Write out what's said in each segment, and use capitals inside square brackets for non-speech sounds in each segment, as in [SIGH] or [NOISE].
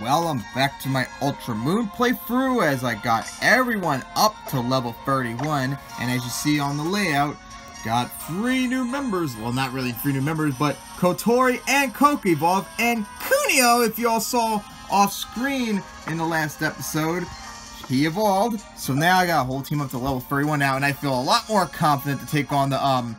Well, I'm back to my Ultra Moon playthrough as I got everyone up to level 31. And as you see on the layout, got three new members. Well, not really three new members, but Kotori and Coco evolved. And Kunio, if you all saw off screen in the last episode, he evolved. So now I got a whole team up to level 31 now. And I feel a lot more confident to take on the, um,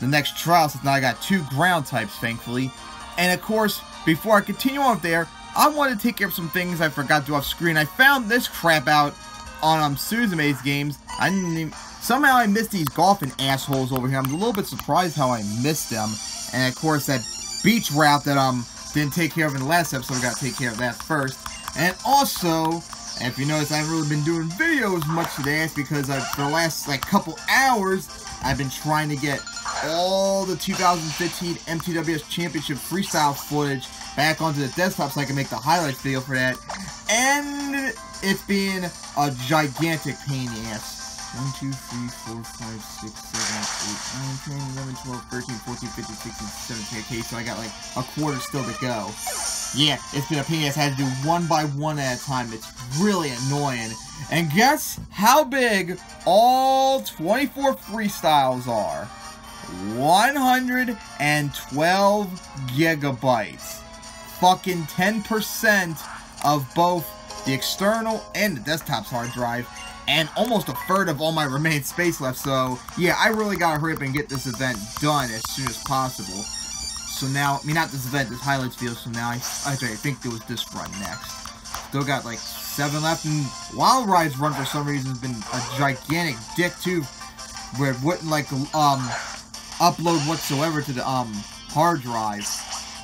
the next trial since now I got two ground types, thankfully. And of course, before I continue on there, I want to take care of some things I forgot to off screen. I found this crap out on um, Suzume's games. I didn't even, somehow I missed these golfing assholes over here. I'm a little bit surprised how I missed them. And of course that beach route that um didn't take care of in the last episode, I got to take care of that first. And also, if you notice, I haven't really been doing videos much today. Because I, for the last like couple hours, I've been trying to get all the 2015 MTWS Championship freestyle footage back onto the desktop so I can make the highlights video for that. And it's been a gigantic pain in the ass. 1, 2, 3, 4, 5, 6, 7, 8, 9, 10, 11, 12, 13, 14, 15, 16, 17. Okay, so I got like a quarter still to go. Yeah, it's been a pain in the ass. I had to do one by one at a time. It's really annoying. And guess how big all 24 freestyles are? 112 gigabytes fucking 10% of both the external and the desktop's hard drive, and almost a third of all my [LAUGHS] remaining space left, so yeah, I really gotta hurry up and get this event done as soon as possible. So now, I mean not this event, this highlights video, so now I, I think there was this run next. Still got like 7 left, and Wild Ride's run for some reason has been a gigantic dick too, where it wouldn't like, um, upload whatsoever to the, um, hard drive.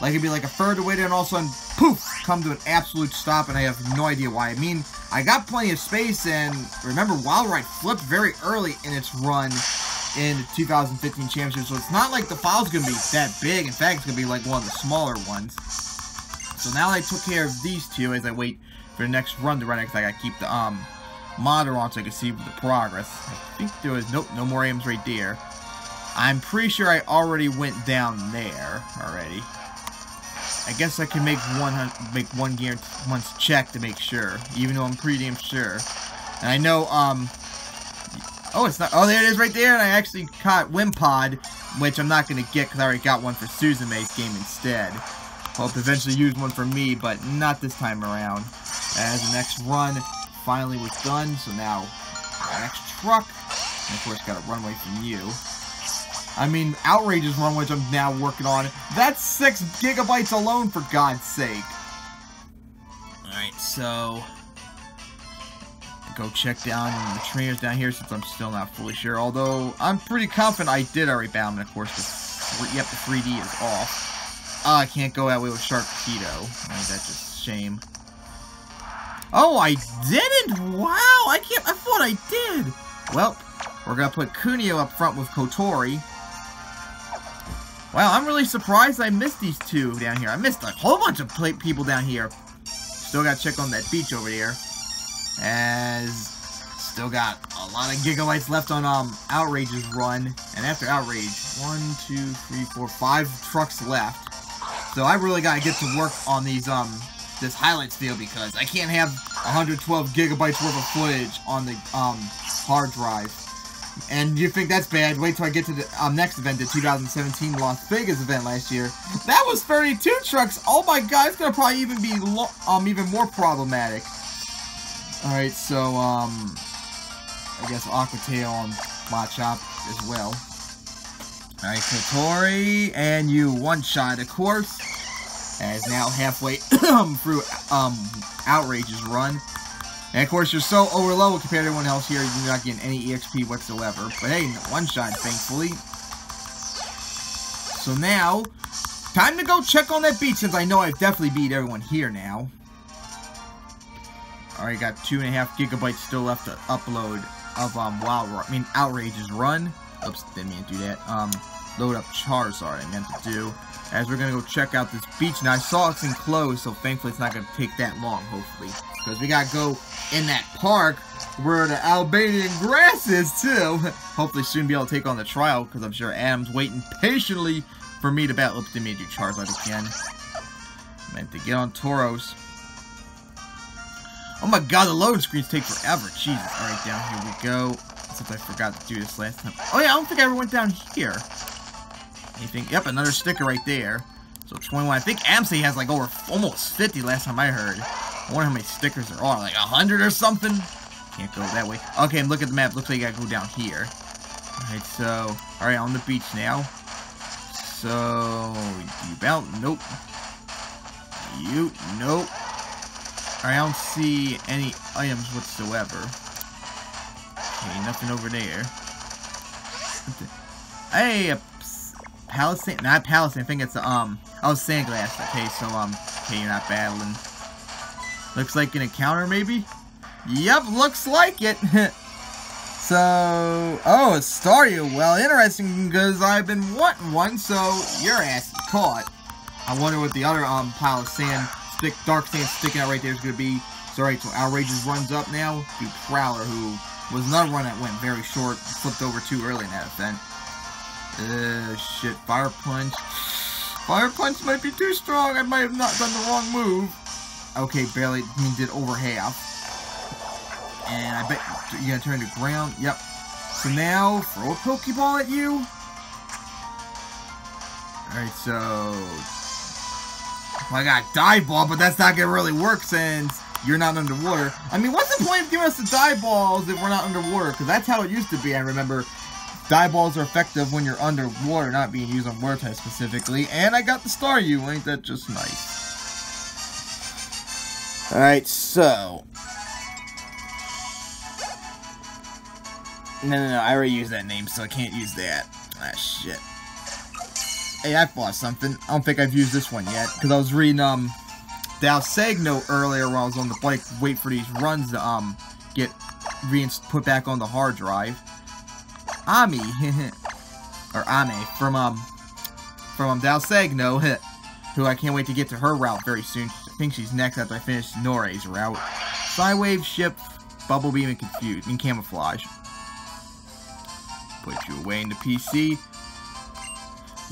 Like, it'd be like a third the there, and all of a sudden, poof, come to an absolute stop, and I have no idea why. I mean, I got plenty of space, and remember, Wild Ride flipped very early in its run in the 2015 championship, so it's not like the file's going to be that big. In fact, it's going to be like one of the smaller ones. So now I took care of these two as I wait for the next run to run because I got to keep the um monitor on so I can see the progress. I think there was, nope, no more aims right there. I'm pretty sure I already went down there already. I guess I can make one make one gear once check to make sure, even though I'm pretty damn sure. And I know, um, oh, it's not, oh, there it is right there, and I actually caught Wimpod, which I'm not going to get because I already got one for Suzume's game instead. Hope to eventually use one for me, but not this time around. As the next run finally was done, so now, next truck, and of course got a runway from you. I mean, Outrageous Run, which I'm now working on. That's 6 gigabytes alone, for God's sake. Alright, so... Go check down the trainers down here since I'm still not fully sure. Although, I'm pretty confident I did already bound them. Of course, the, yep, the 3D is off. Oh, I can't go that way with Sharpedo. Oh, that's just a shame. Oh, I didn't? Wow, I can't, I thought I did. Well, we're gonna put Kunio up front with Kotori. Wow, I'm really surprised I missed these two down here. I missed a whole bunch of people down here. Still got to check on that beach over here. As still got a lot of gigabytes left on um Outrage's run. And after Outrage, one, two, three, four, five trucks left. So I really got to get to work on these um this highlights video because I can't have 112 gigabytes worth of footage on the um hard drive. And you think that's bad, wait till I get to the um, next event, the 2017 Las Vegas event last year. That was 32 trucks! Oh my god, it's gonna probably even be um even more problematic. Alright, so, um... I guess Aquatail and Machop as well. Alright, Kotori, and you one-shot, of course. As now halfway [COUGHS] through um Outrage's run. And of course, you're so over level compared to everyone else here, you're not getting any EXP whatsoever. But hey, one shot, thankfully. So now, time to go check on that beat, since I know I've definitely beat everyone here now. Alright, got two and a half gigabytes still left to upload of um Wild I mean Outrage's run. Oops, didn't mean to do that. Um, load up Charizard I meant to do. As we're gonna go check out this beach. Now I saw it's enclosed, so thankfully it's not gonna take that long, hopefully. Because we gotta go in that park where the Albanian grass is too. [LAUGHS] Hopefully soon be able to take on the trial because I'm sure Adam's waiting patiently for me to battle up me to Charizard again. Meant to get on Tauros. Oh my god, the loading screens take forever. Jesus. Alright, down here we go. Since I forgot to do this last time. Oh yeah, I don't think I ever went down here. Anything? Yep, another sticker right there. So 21. I think AMSI has like over almost 50 last time I heard. I wonder how many stickers there are. Like 100 or something? Can't go that way. Okay, look at the map. Looks like I gotta go down here. Alright, so... Alright, on the beach now. So... You bout... Nope. You... Nope. Alright, I don't see any items whatsoever. Okay, nothing over there. Hey, a Palestine, not Palestine, I think it's, um, oh, Sandglass. Okay, so, um, okay, you're not battling. Looks like an encounter, maybe? Yep, looks like it. [LAUGHS] so, oh, a Staryu. Well, interesting, because I've been wanting one, so your ass is caught. I wonder what the other, um, pile of sand, stick, dark sand sticking out right there is going to be. So, alright, so Outrageous runs up now to Prowler, who was another one that went very short, flipped over too early in that event. Uh, shit, Fire Punch. Fire Punch might be too strong, I might have not done the wrong move. Okay, barely, he did over half. And I bet you're gonna turn to ground, yep. So now, throw a Pokeball at you. Alright, so... Well, I got Dive Ball, but that's not gonna really work since you're not underwater. I mean, what's the point of giving us the dive balls if we're not underwater? Because that's how it used to be, I remember. Dive balls are effective when you're underwater, not being used on water type specifically. And I got the Staryu, ain't that just nice? Alright, so... No, no, no, I already used that name, so I can't use that. Ah, shit. Hey, I bought something. I don't think I've used this one yet, because I was reading, um, Dal Segno earlier while I was on the bike, wait for these runs to, um, get re put back on the hard drive. Ami, [LAUGHS] or Ame, from, um, from um, Dal Segno, [LAUGHS] who I can't wait to get to her route very soon. I think she's next after I finish Nore's route. Psywave, Ship, Bubble Beam, and Confuse, and Camouflage. Put you away in the PC.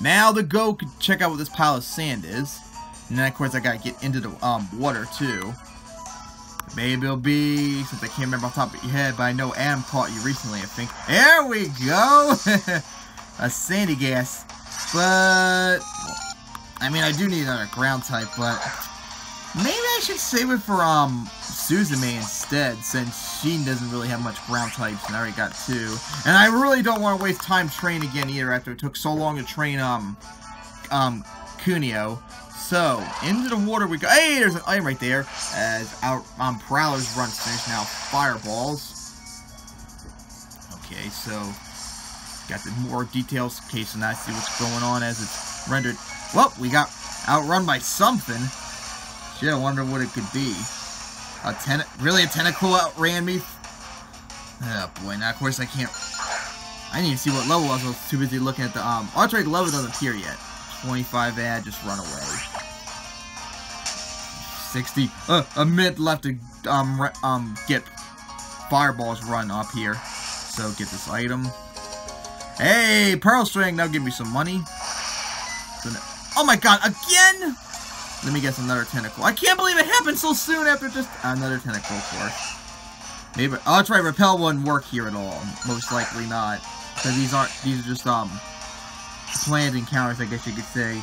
Now the go could check out what this pile of sand is. And then, of course, I gotta get into the um, water, too. Maybe it'll be, since I can't remember off the top of your head, but I know Adam caught you recently, I think. There we go! [LAUGHS] a Sandygast. But, I mean, I do need another ground type, but maybe I should save it for, um, Suzume instead, since she doesn't really have much ground types, and I already got two. And I really don't want to waste time training again either, after it took so long to train, um, um, Kunio. So, into the water we go. Hey, there's an item right there. As our um, Prowler's run finished now. Fireballs. Okay, so got the more details case and I see what's going on as it's rendered. Well, we got outrun by something. Shit, I wonder what it could be. A ten really a Tentacool outran me. Oh boy, now of course I can't. I need to see what level I was. I was too busy looking at the um. That's level doesn't appear yet. 25 ad, just run away. 60. Uh, a minute left to um um get fireballs run up here. So get this item. Hey, Pearl String, now give me some money. Oh my god, again? Let me get another Tentacool. I can't believe it happened so soon after just another Tentacool, course. Maybe oh that's right, repel wouldn't work here at all. Most likely not. Because these aren't these are just um planned encounters, I guess you could say.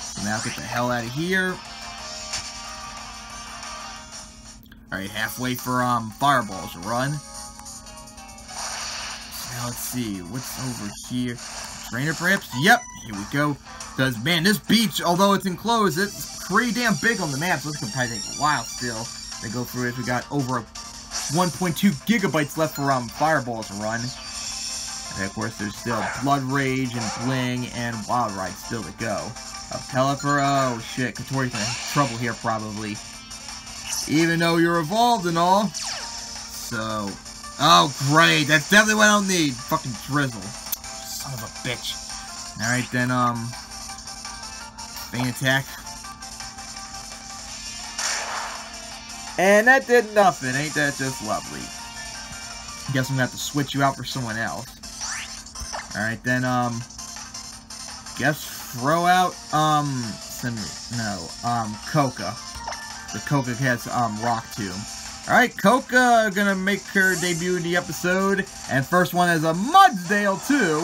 So now get the hell out of here. Alright, halfway for um fireballs run. Now let's see, what's over here? Trainer perhaps? Yep, here we go. Because man, this beach, although it's enclosed, it's pretty damn big on the map, so it's gonna probably take a while still to go through it. We got over 1.2 gigabytes left for um fireballs to run. And of course, there's still Blood Rage and Bling and Wild Ride still to go. A Pelipper, oh shit, Kotori's in trouble here probably. Even though you're evolved and all. So, oh great, that's definitely what I don't need. Fucking Drizzle. Son of a bitch. Alright then, um, Bane attack. And that did nothing, ain't that just lovely? Guess I'm gonna have to switch you out for someone else. Alright, then, um, guess throw out, um, some, no, um, Coca. The Coca has, um, Rock Tomb. Alright, Coca gonna make her debut in the episode. And first one is a Mudsdale, too.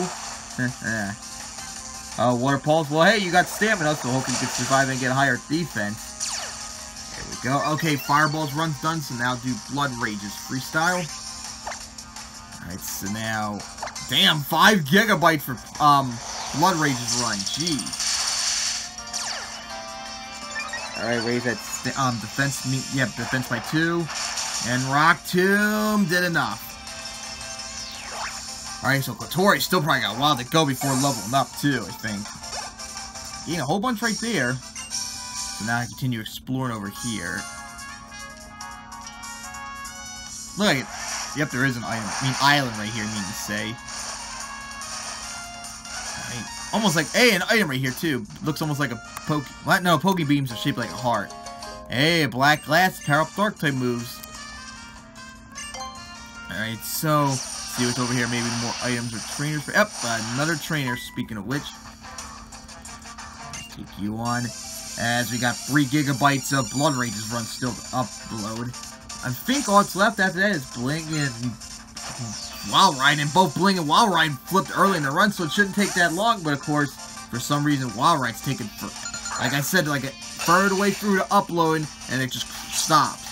[LAUGHS] uh, Water Pulse. Well, hey, you got stamina, so hopefully you can survive and get higher defense. There we go. Okay, Fireball's run's done, so now do Blood Rages freestyle. Alright, so now... Damn, 5 gigabytes for um Blood Rages run. Jeez. Alright, raise that um defense me yeah, defense by two. And Rock Tomb did enough. Alright, so Kotori still probably got a while to go before leveling up too, I think. Gain a whole bunch right there. So now I continue exploring over here. Look, yep, there is an island. I mean, island right here, I mean to say. Almost like, hey, an item right here too. Looks almost like a poke. What? No, Poke Beans are shaped like a heart. Hey, Black Glass, power up Dark type moves. Alright, so, see what's over here. Maybe more items or trainers. For, yep, another trainer, speaking of which. Take you on. As we got 3 gigabytes of Blood Rages run still to upload. I think all that's left after that is Bling and Wild Ride. And both Bling and Wild Ride flipped early in the run, so it shouldn't take that long. But of course, for some reason, Wild Ride's taking, for, like I said, like a third way through to uploading, and it just stops.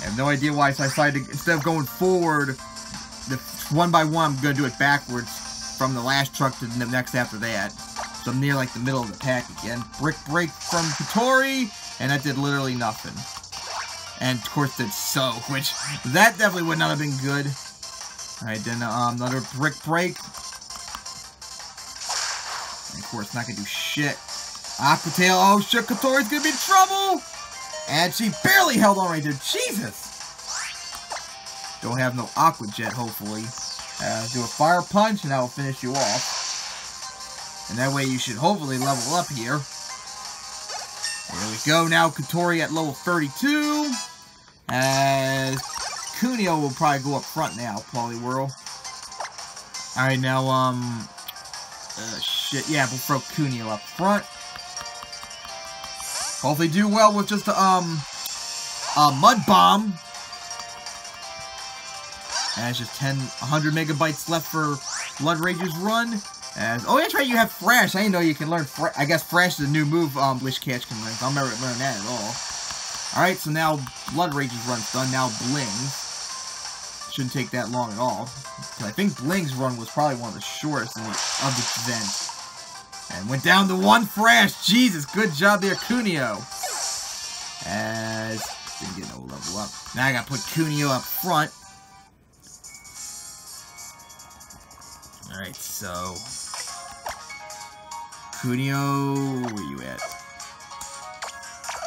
I have no idea why, so I decided to, instead of going forward, the one by one, I'm going to do it backwards from the last truck to the next after that. So I'm near, like, the middle of the pack again. Brick Break from Kotori, and that did literally nothing. And, of course, did so, [LAUGHS] which, that definitely would not have been good. Alright, then, um, another Brick Break. And, of course, not gonna do shit. Aqua Tail, oh shit, Kotori's gonna be in trouble! And she barely held on right there. Jesus! Don't have no Aqua Jet, hopefully. Uh, do a Fire Punch, and that will finish you off. And that way you should hopefully level up here. There we go. Now Kotori at level 32. As Kunio will probably go up front now, Poliwhirl. Alright, now, um... Uh, shit. Yeah, we'll throw Kunio up front. Hopefully do well with just a, um, a Mud Bomb. It's just 10, 100 megabytes left for Blood Rage's run. As, oh, that's right, you have Thrash. I didn't know you can learn Fresh. I guess Thrash is a new move um, Whiscash can learn. I'll never learn that at all. Alright, so now Blood Rage's run's done. Now Bling's. Shouldn't take that long at all. I think Bling's run was probably one of the shortest of the event. And went down to one Thrash. Jesus, good job there, Kunio. As didn't get no level up. Now I gotta put Kunio up front. Alright, so Kunio, where you at?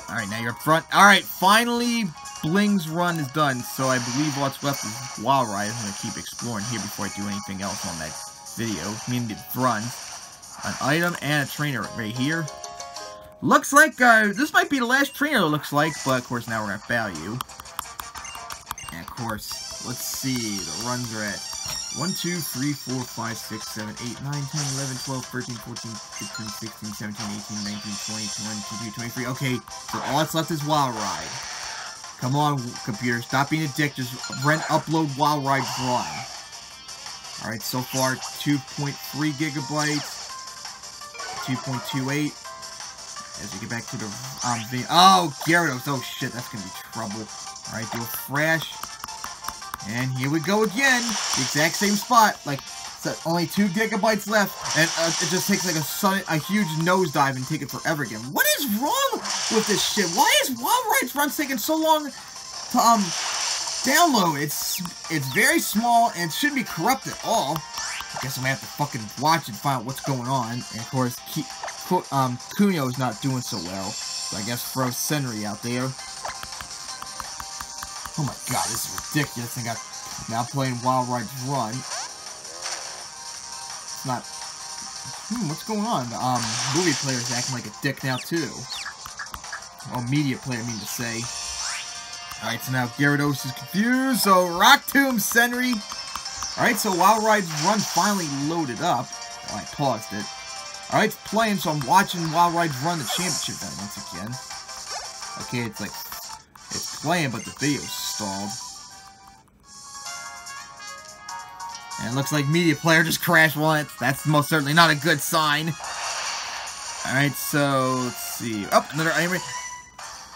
Alright, now you're up front. Alright, finally Bling's run is done, so I believe what's left is Wild Ride. I'm gonna keep exploring here before I do anything else on that video. I mean, the runs an item, and a trainer right here. Looks like, uh, this might be the last trainer, looks like, but of course now we're at value. And of course, let's see, the runs are at 1, 2, 3, 4, 5, 6, 7, 8, 9, 10, 11, 12, 13, 14, 15, 16, 17, 18, 19, 20, 21, 22, 23. Okay, so all that's left is Wild Ride. Come on, computer, stop being a dick, just rent, upload Wild Ride run. Alright, so far, 2.3 gigabytes. 2.28. As we get back to the, um, the, oh, Gyarados, oh shit, that's gonna be trouble. Alright, do a fresh. And here we go again, the exact same spot, like, so only two gigabytes left, and uh, it just takes like a sun, a huge nosedive and take it forever again. What is wrong with this shit? Why is Wild Ride's run taking so long to, um, download? It's, it's very small and shouldn't be corrupt at all. I guess I'm gonna have to fucking watch and find out what's going on. And of course, Ki um, Kunio is not doing so well. So I guess throw Senri out there. Oh my god, this is ridiculous. I got now playing Wild Ride's Run. It's not. Hmm, what's going on? Um, movie player's acting like a dick now too. Oh, media player, I mean to say. Alright, so now Gyarados is confused, so Rock Tomb, Senri, Alright, so Wild Ride's run finally loaded up. Oh, I paused it. Alright, it's playing, so I'm watching Wild Ride's run the championship then once again. Okay, it's like, it's playing, but the video's stalled. And it looks like media player just crashed once. That's most certainly not a good sign. Alright, so let's see. Oh, another item.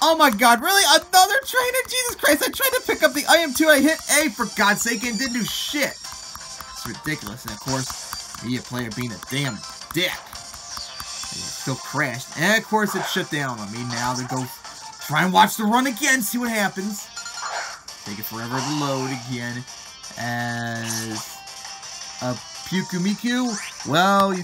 Oh my god, really? Another trainer? Jesus Christ, I tried to pick up the item too. I hit A for God's sake and didn't do shit. It's ridiculous. And of course, media player being a damn dick. Still crashed. And of course it shut down on me. Now to go try and watch the run again, see what happens. Take it forever to load again. As a Pyukumuku, well, you,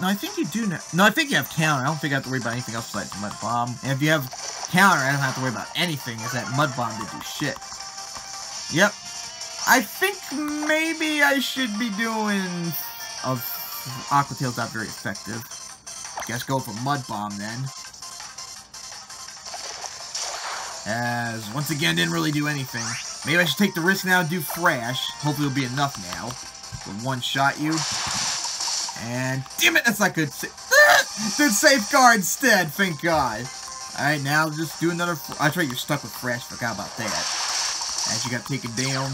no, I think you do. No, I think you have counter. I don't think I have to worry about anything else besides Mud Bomb. And if you have counter, I don't have to worry about anything, is that Mud Bomb did do shit. Yep. I think maybe I should be doing... Of Aqua Tail's not very effective. Guess go for Mud Bomb then. As, once again, didn't really do anything. Maybe I should take the risk now and do Thrash. Hopefully it'll be enough now. To one-shot you. And, damn it, that's not good. Did [LAUGHS] safeguard instead, thank God. Alright, now just do another... That's right, you're stuck with Thrash. Forgot about that. As you got taken down.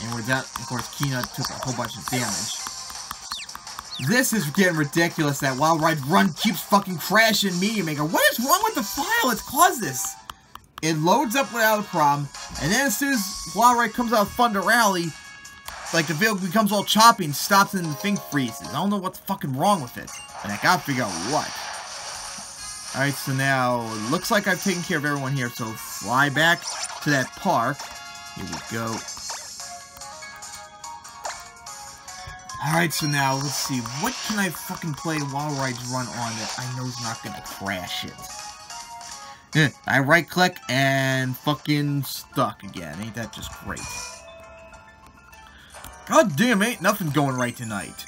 And with that, of course, Kina took a whole bunch of damage. This is getting ridiculous that Wild Ride Run keeps fucking crashing Media Maker. What is wrong with the file? It's caused this. It loads up without a problem, and then as soon as Wild Ride comes out of Thunder Alley, like the vehicle becomes all choppy and stops and the thing freezes. I don't know what's fucking wrong with it. And I gotta figure out what. Alright, so now, it looks like I've taken care of everyone here, so fly back to that park. Here we go. Alright, so now, let's see. What can I fucking play Wild Rides Run on that I know is not gonna crash it? I right-click and fucking stuck again. Ain't that just great? God damn, ain't nothing going right tonight.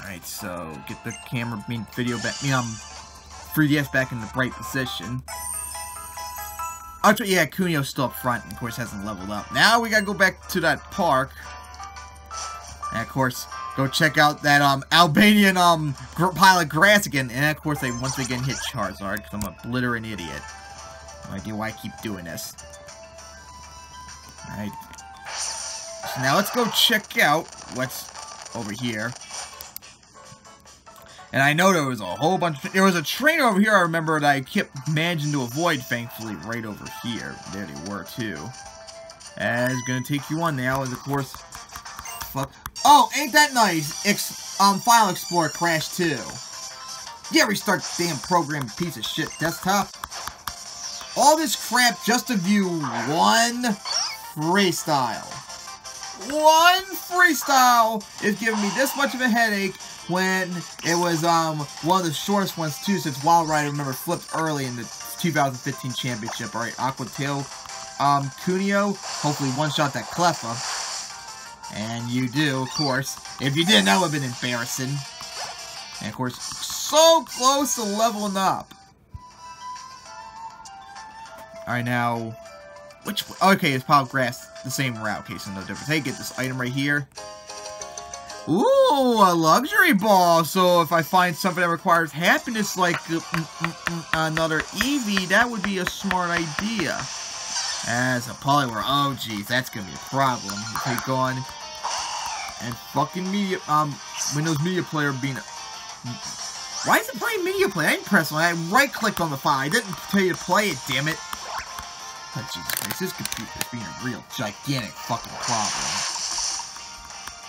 Alright, so get the camera, mean, video back, I mean, um, 3DS back in the bright position. Actually, yeah, Kunio's still up front, and of course hasn't leveled up. Now we gotta go back to that park. And of course, go check out that um Albanian um gr grass again. And of course, they once again hit Charizard because I'm a blittering idiot. No idea why I keep doing this. Alright. So now let's go check out what's over here. And I know there was a whole bunch there was a trainer over here I remember that I kept managing to avoid, thankfully, right over here. There they were, too. And it's gonna take you on now, and of course, fuck. Oh, ain't that nice? Ex um, File Explorer crashed too. Yeah, restart the damn program, piece of shit desktop. All this crap just to view one freestyle. One freestyle is giving me this much of a headache when it was um one of the shortest ones too since Wild Ride remember flipped early in the 2015 championship. Alright, Aqua Tail, um, Kunio, hopefully one shot that Cleffa. And you do, of course. If you didn't, that would have been embarrassing. And of course, so close to leveling up. Alright, now... Which... Okay, it's Pile Grass, the same route. Okay, so no difference. Hey, get this item right here. Ooh, a luxury ball. So if I find something that requires happiness, like uh, mm, mm, mm, another Eevee, that would be a smart idea. As a Poliwhirl, oh geez, that's gonna be a problem. Take on and fucking media, um, Windows Media Player being. Why is it playing Media Player? I didn't press on. I right-clicked on the file. I didn't tell you to play it. Damn it! Oh, Jesus Christ, this computer is being a real gigantic fucking problem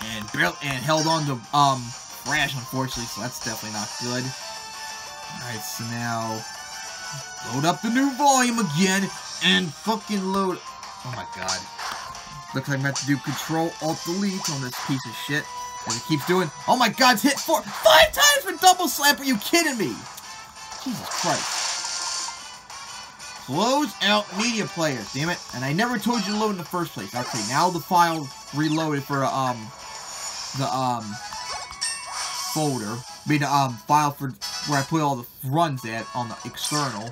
and barely and held on to um Crash, unfortunately, so that's definitely not good. Alright, so now load up the new volume again and fucking load Oh my god. Looks like I'm going to do control alt delete on this piece of shit. And it keeps doing Oh my god, hit four five times for double slap, are you kidding me? Jesus Christ. Close out media player, damn it. And I never told you to load in the first place. Okay, now the file reloaded for um the um folder. I mean, the um file for where I put all the runs at on the external.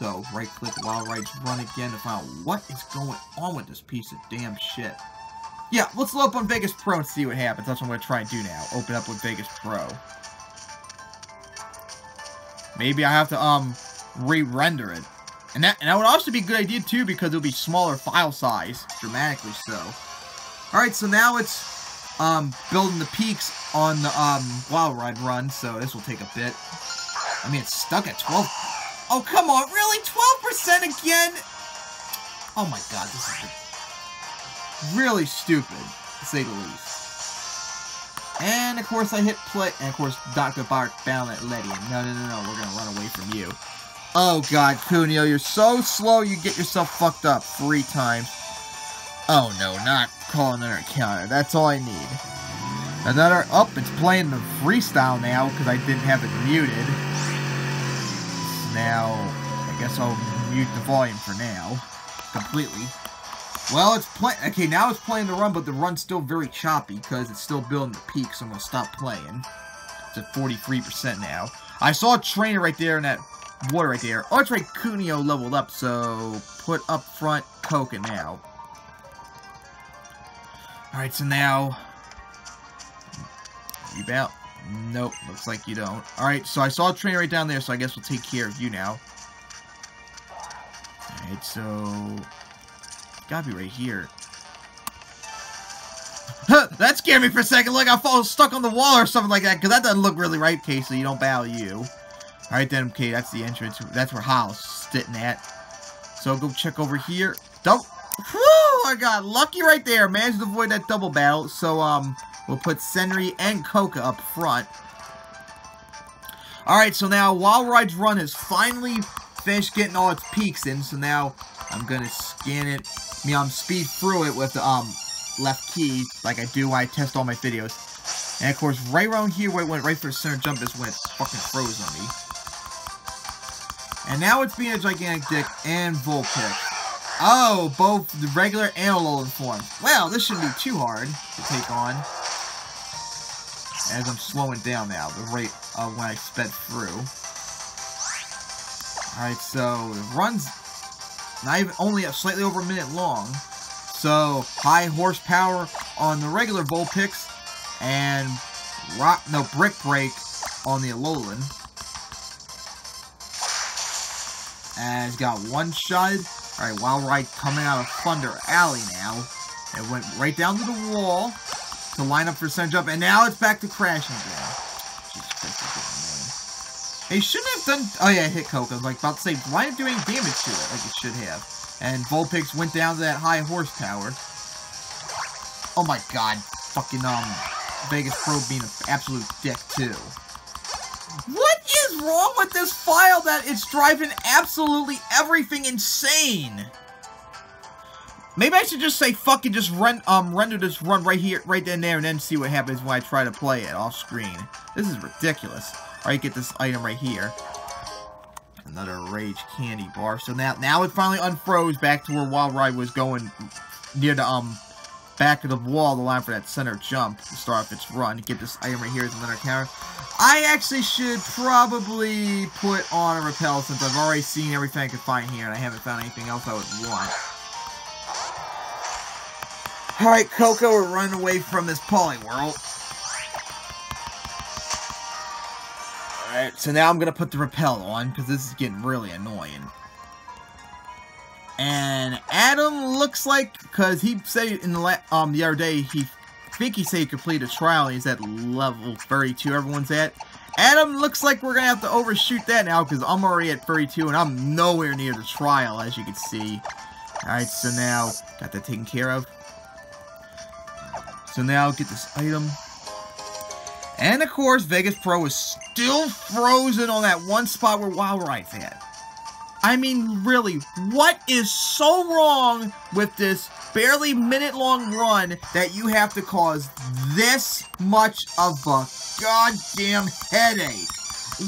So right click while right run again to find out what is going on with this piece of damn shit. Yeah, let's load up on Vegas Pro and see what happens. That's what I'm going to try and do now. Open up with Vegas Pro. Maybe I have to, um, re-render it. And that, and that would also be a good idea too because it'll be smaller file size, dramatically so. Alright, so now it's um, building the peaks on the um, Wild Ride run, so this will take a bit. I mean, it's stuck at 12. Oh, come on, really? 12% again? Oh my god, this is really stupid, to say the least. And of course I hit play, and of course Dr. Bark at Letty. No, no, no, no, we're gonna run away from you. Oh god, Kunio, you're so slow you get yourself fucked up three times. Oh no, not calling an counter. That's all I need. Another up, oh, it's playing the freestyle now because I didn't have it muted. Now, I guess I'll mute the volume for now. Completely. Well, it's play. Okay, now it's playing the run, but the run's still very choppy because it's still building the peak, so I'm gonna stop playing. It's at 43% now. I saw a trainer right there in that water right there. Oh, it's right, Kunio leveled up, so put up front Coca now. Alright, so now... Bout? Nope, looks like you don't. Alright, so I saw a train right down there, so I guess we'll take care of you now. Alright, so gotta be right here. [LAUGHS] that scared me for a second. Look, I fall stuck on the wall or something like that, because that doesn't look really right, okay, so you don't bow you. Alright then, okay, that's the entrance. That's where Hau's sitting at. So go check over here. Don't. Whew, I got lucky right there. Managed to avoid that double battle. So, um, we'll put Senri and Coca up front. Alright, so now Wild Ride's run has finally finished getting all its peaks in. So now I'm going to scan it me um speed through it with the um left key like I do when I test all my videos. And of course, right around here where it went right for the center jump is when it fucking froze on me. And now it's being a gigantic dick and Vulpix. Oh, both the regular and Alolan form. Well, this shouldn't be too hard to take on. As I'm slowing down now, the rate of when I sped through. Alright, so runs not even only a slightly over a minute long. So high horsepower on the regular Vulpix and rock no brick break on the Alolan. And got one shot. Alright, Wild Ride coming out of Thunder Alley now. It went right down to the wall to line up for center jump, and now it's back to crashing again. He shouldn't have done... Oh, yeah, hit Coco. Like, about to say, why didn't do any damage to it like it should have? And Vulpix went down to that high horsepower. Oh, my God. Fucking, um, Vegas Pro being an absolute dick, too. What is wrong with this file that it's driving absolutely everything insane? Maybe I should just say fucking just run um render this run right here, right then there, and then see what happens when I try to play it off screen. This is ridiculous. Alright, get this item right here. Another Rage Candy Bar. So now, now it finally unfroze back to where Wild Ride was going near the, um, back of the wall, the line for that center jump to start off its run. Get this item right here as another counter. I actually should probably put on a repel since I've already seen everything I could find here and I haven't found anything else I would want. Alright, Coco, we're running away from this Poliwhirl. Alright, so now I'm to put the repel on, because this is getting really annoying. And Adam looks like, because he said in the um the other day, he I think he said he completed a trial, he's at level 32, everyone's at. Adam looks like we're to have to overshoot that now, because I'm already at 32, and I'm nowhere near the trial, as you can see. Alright, so now, got that taken care of. So now, get this item. And of course, Vegas Pro is still frozen on that one spot where Wild Ride's at. I mean, really, what is so wrong with this barely minute-long run that you have to cause this much of a goddamn headache?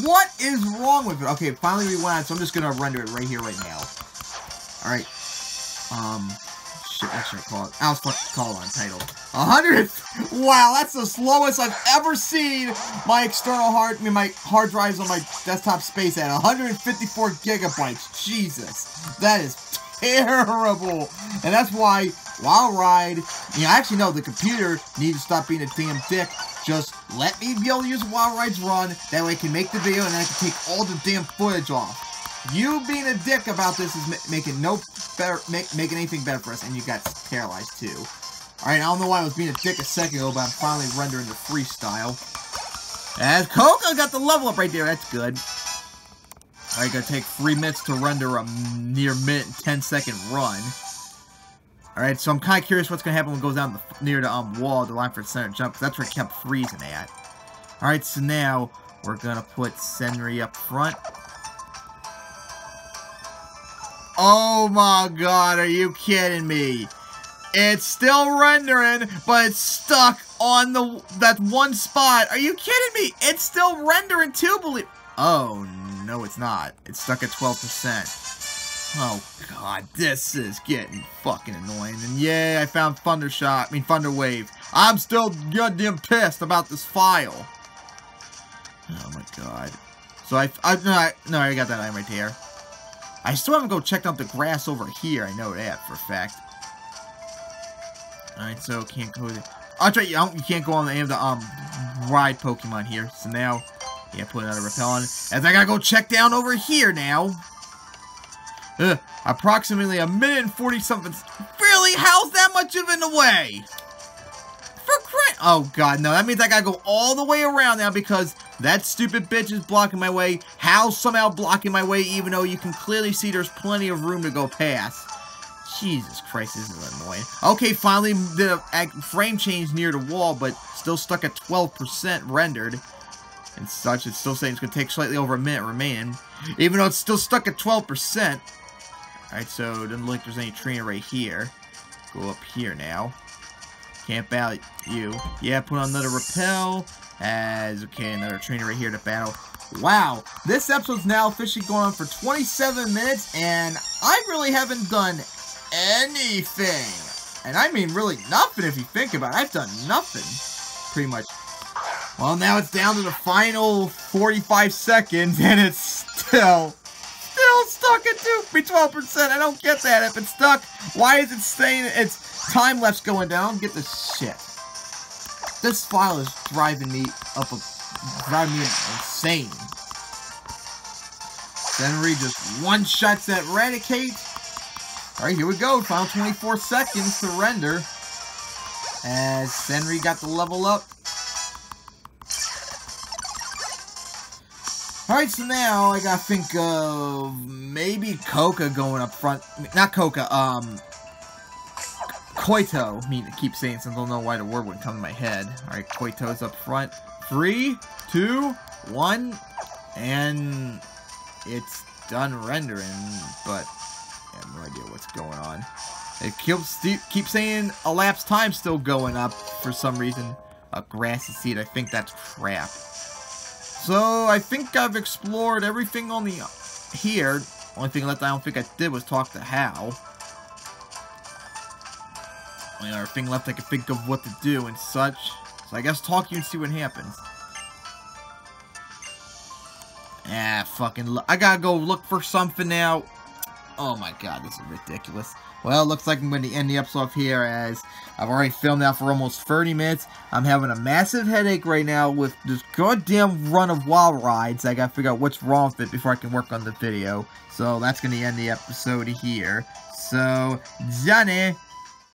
What is wrong with it? Okay, finally we went, so I'm just gonna render it right here, right now. Alright. Um, should I call it? I was fucking call on title. 100. Wow, that's the slowest I've ever seen my external hard, I mean, my hard drives on my desktop space at 154 gigabytes. Jesus, that is terrible. And that's why Wild Ride, you know, actually no, the computer needs to stop being a damn dick. Just let me be able to use Wild Ride's run. That way I can make the video and I can take all the damn footage off. You being a dick about this is ma making no better, make, making anything better for us, and you got paralyzed too. Alright, I don't know why I was being a dick a second ago, but I'm finally rendering the freestyle. As Coco got the level up right there, that's good. Alright, gonna take three minutes to render a near and 10 second run. Alright, so I'm kind of curious what's gonna happen when it goes down the, near the um, wall, the line for center jump, that's where it kept freezing at. Alright, so now we're gonna put Senri up front. Oh my god, are you kidding me? It's still rendering, but it's stuck on the that one spot. Are you kidding me? It's still rendering too, believe- Oh, no it's not. It's stuck at 12%. Oh god, this is getting fucking annoying. And yeah, I found Thunder Shot, I mean Thunder Wave. I'm still goddamn pissed about this file. Oh my god. So I, I, no, I, no, I got that item right there. I still haven't go checked out the grass over here. I know that for a fact. Alright, so can't go. Oh, you, you can't go on any of the um ride Pokemon here. So now, yeah, put another repel on. As I gotta go check down over here now. Ugh, approximately a minute and 40 something. Really? How's that much of in the way? For crying. Oh, God, no. That means I gotta go all the way around now because that stupid bitch is blocking my way. Hau's somehow blocking my way even though you can clearly see there's plenty of room to go past. Jesus Christ, this is annoying. Okay, finally the uh, frame change near the wall, but still stuck at 12% rendered. And such, it's still saying it's going to take slightly over a minute remaining. Even though it's still stuck at 12%. Alright, so doesn't look like there's any trainer right here. Go up here now. Camp out you. Yeah, put on another repel. As, okay, another trainer right here to battle. Wow, this episode's now officially going on for 27 minutes, and I really haven't done anything. And I mean really nothing if you think about it. I've done nothing, pretty much. Well, now it's down to the final 45 seconds, [LAUGHS] and it's still still stuck at 2 12%. I don't get that. If it's stuck, why is it saying it's time lapse going down? Get this shit. This file is driving me up a driving me insane. Senri just one shots at Raticate. Alright, here we go. Final 24 seconds to render. As Senri got the level up. Alright, so now I gotta think of maybe Coca going up front. Not Coca, um... Koito. I mean, I keep saying something, I don't know why the word wouldn't come to my head. Alright, Koito's up front. Three, two, one, and it's done rendering, but I have no idea what's going on. It keeps, keep saying elapsed time still going up for some reason. A grassy seed, I think that's crap. So, I think I've explored everything on the here. Only thing left I don't think I did was talk to Hau. Only other thing left I can think of what to do and such. So I guess talk to you and see what happens. Ah, fucking... I gotta go look for something now. Oh my god, this is ridiculous. Well, looks like I'm going to end the episode here as I've already filmed now for almost 30 minutes. I'm having a massive headache right now with this goddamn run of wild rides. I gotta figure out what's wrong with it before I can work on the video. So that's going to end the episode here. So, Johnny.